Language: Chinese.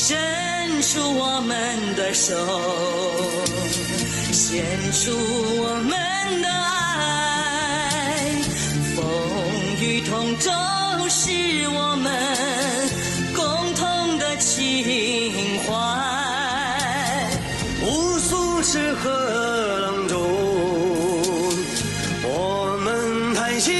伸出我们的手，献出我们的爱，风雨同舟是我们共同的情怀，无数次和浪中，我们叹息。